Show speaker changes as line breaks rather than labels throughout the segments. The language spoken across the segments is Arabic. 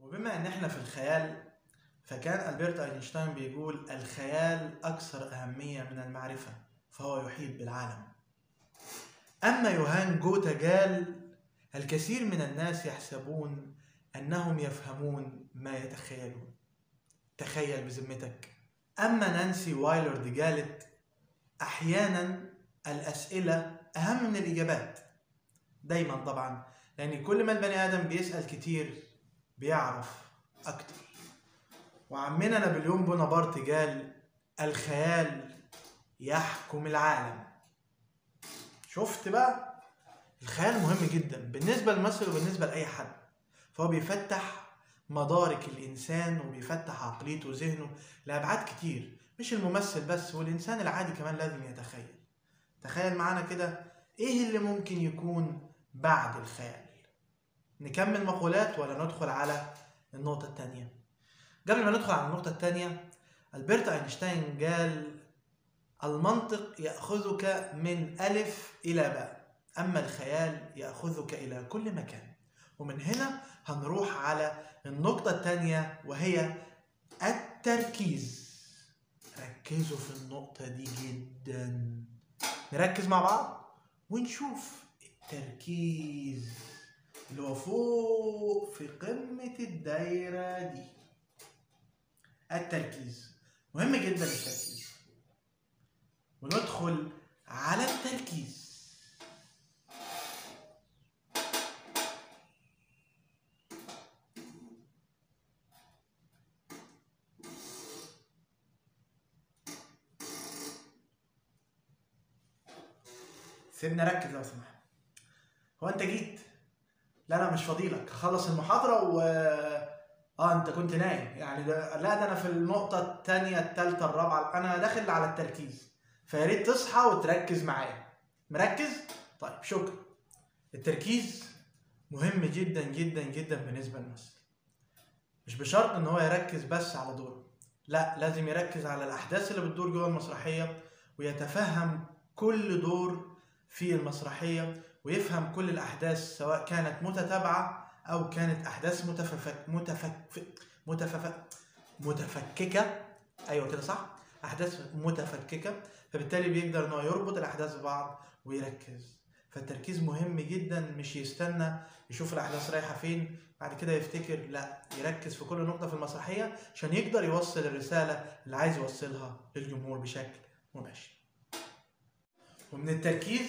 وبما إن إحنا في الخيال فكان ألبرت أينشتاين بيقول الخيال أكثر أهمية من المعرفة فهو يحيط بالعالم. أما يوهان جوتا قال الكثير من الناس يحسبون أنهم يفهمون ما يتخيلون. تخيل بذمتك. أما نانسي وايلرد قالت أحيانا الأسئلة أهم من الإجابات. دايما طبعا لأن كل ما البني آدم بيسأل كتير بيعرف أكتر. وعمنا نابليون بونابرت قال الخيال يحكم العالم. شفت بقى؟ الخيال مهم جدا بالنسبة للممثل وبالنسبة لأي حد. فهو بيفتح مدارك الإنسان وبيفتح عقليته وذهنه لأبعاد كتير مش الممثل بس والإنسان العادي كمان لازم يتخيل. تخيل معانا كده إيه اللي ممكن يكون بعد الخيال؟ نكمل مقولات ولا ندخل على النقطة التانية؟ قبل ما ندخل على النقطة التانية ألبرت أينشتاين قال المنطق يأخذك من ألف إلى باء أما الخيال يأخذك إلى كل مكان. ومن هنا هنروح على النقطة التانية وهي التركيز. ركزوا في النقطة دي جدا. نركز مع بعض ونشوف التركيز اللي هو فوق في قمة الدايرة دي. التركيز. مهم جدا التركيز. وندخل على التركيز. سيبني أركز لو سمحت. هو أنت جيت؟ لا أنا مش فاضيلك. خلص المحاضرة و آه أنت كنت نايم. يعني ده لا ده أنا في النقطة الثانية الثالثه الرابعة. أنا داخل على التركيز. فيا ريت تصحى وتركز معايا. مركز؟ طيب شكرا. التركيز مهم جدا جدا جدا بالنسبة للممثل مش بشرط إن هو يركز بس على دوره لا لازم يركز على الأحداث اللي بتدور جوه المسرحية ويتفهم كل دور في المسرحية ويفهم كل الأحداث سواء كانت متتابعة أو كانت أحداث متففك متفك متفف متفككة. أيوه كده صح؟ أحداث متفككة. فبالتالي بيقدر إن هو يربط الأحداث ببعض ويركز. فالتركيز مهم جدا مش يستنى يشوف الأحداث رايحة فين بعد كده يفتكر لا يركز في كل نقطة في المسرحية عشان يقدر يوصل الرسالة اللي عايز يوصلها للجمهور بشكل مباشر. ومن التركيز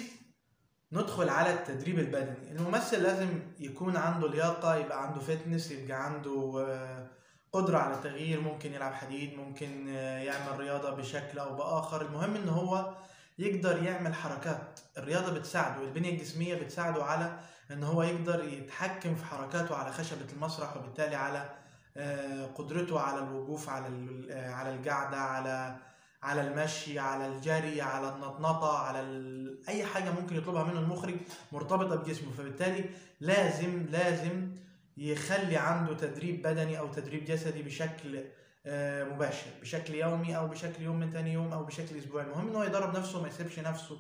ندخل على التدريب البدني. الممثل لازم يكون عنده لياقة يبقى عنده فتنس يبقى عنده آه، قدرة على التغيير ممكن يلعب حديد ممكن آه، يعمل رياضة بشكل أو بآخر. المهم إن هو يقدر يعمل حركات. الرياضة بتساعده البنية الجسمية بتساعده على إن هو يقدر يتحكم في حركاته على خشبة المسرح وبالتالي على آه، قدرته على الوقوف على على القعدة على على المشي على الجري على النطنطة على ال... أي حاجة ممكن يطلبها منه المخرج مرتبطة بجسمه. فبالتالي لازم لازم يخلي عنده تدريب بدني أو تدريب جسدي بشكل آه، مباشر بشكل يومي أو بشكل يوم من تاني يوم أو بشكل أسبوعي. المهم إن هو يدرب نفسه وما يسيبش نفسه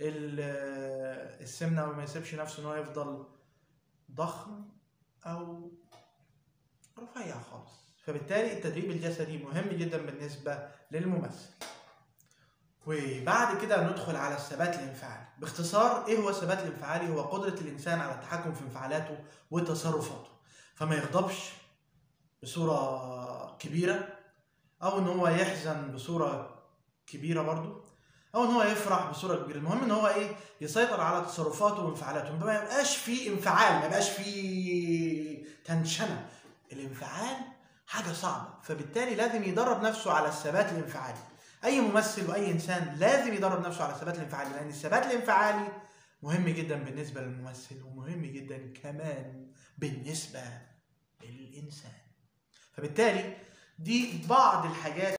للسمنة أو ما يسيبش نفسه إن هو يفضل ضخم أو رفيع خالص. فبالتالي التدريب الجسدي مهم جدا بالنسبة للممثل. وبعد كده ندخل على الثبات الانفعالي. باختصار إيه هو الثبات الانفعالي؟ هو قدرة الإنسان على التحكم في انفعالاته وتصرفاته. فما يغضبش بصورة كبيرة أو إن هو يحزن بصورة كبيرة برضو أو إن هو يفرح بصورة كبيرة. المهم إن هو إيه؟ يسيطر على تصرفاته وانفعالاته. ما يبقاش فيه انفعال ما يبقاش فيه تنشنة. الانفعال حاجة صعبة. فبالتالي لازم يدرب نفسه على الثبات الانفعالي. أي ممثل وأي إنسان لازم يدرب نفسه على الثبات الانفعالي لأن الثبات الانفعالي مهم جدا بالنسبة للممثل ومهم جدا كمان بالنسبة للإنسان. فبالتالي دي بعض الحاجات